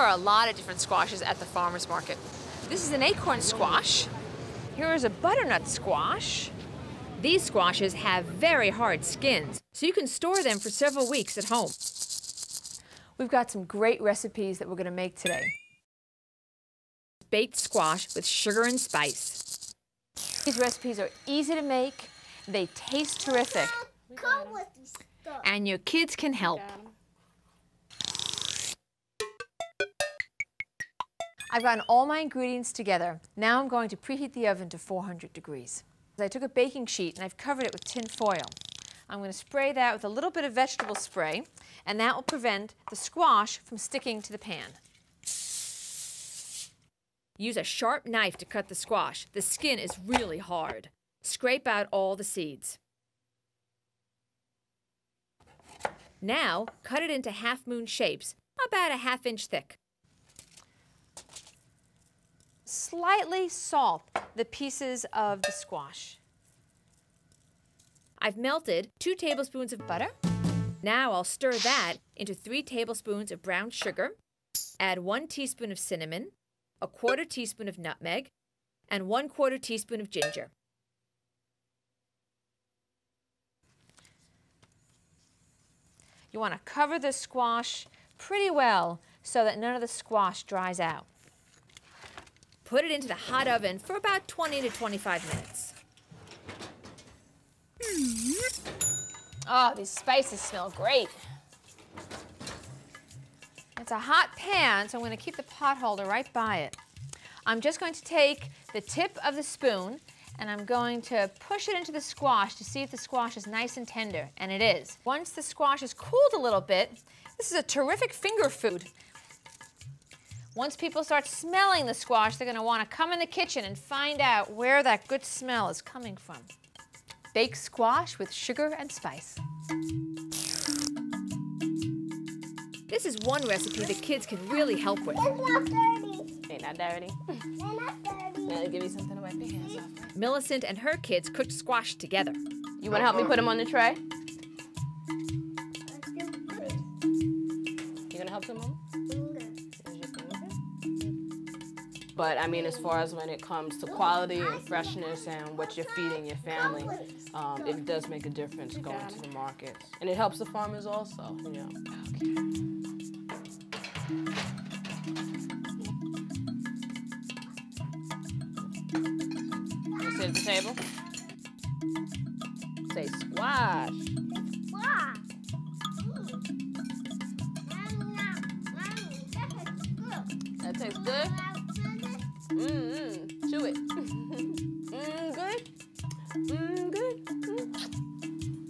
are a lot of different squashes at the farmer's market. This is an acorn squash. Here is a butternut squash. These squashes have very hard skins, so you can store them for several weeks at home. We've got some great recipes that we're going to make today. Baked squash with sugar and spice. These recipes are easy to make, they taste terrific, and your kids can help. I've gotten all my ingredients together. Now I'm going to preheat the oven to 400 degrees. I took a baking sheet and I've covered it with tin foil. I'm going to spray that with a little bit of vegetable spray, and that will prevent the squash from sticking to the pan. Use a sharp knife to cut the squash. The skin is really hard. Scrape out all the seeds. Now, cut it into half moon shapes, about a half inch thick. Slightly salt the pieces of the squash. I've melted two tablespoons of butter. Now I'll stir that into three tablespoons of brown sugar, add one teaspoon of cinnamon, a quarter teaspoon of nutmeg, and one quarter teaspoon of ginger. You want to cover the squash pretty well so that none of the squash dries out. Put it into the hot oven for about 20 to 25 minutes. Hmm. Oh, these spices smell great. It's a hot pan, so I'm going to keep the pot holder right by it. I'm just going to take the tip of the spoon and I'm going to push it into the squash to see if the squash is nice and tender, and it is. Once the squash is cooled a little bit, this is a terrific finger food. Once people start smelling the squash, they're going to want to come in the kitchen and find out where that good smell is coming from. Baked squash with sugar and spice. This is one recipe the kids can really help with. It's not dirty. Ain't not dirty. They're not dirty. Now give me something to wipe your hands off. Millicent and her kids cooked squash together. You want to help me put them on the tray? But I mean, as far as when it comes to quality and freshness and what you're feeding your family, um, it does make a difference going to the markets, and it helps the farmers also. You know. You sit at the table. Say squash. Wow. Mm. That tastes good. Mmm, chew it. Mmm, good. Mmm, good. Mm.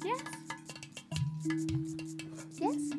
Yes. Yes.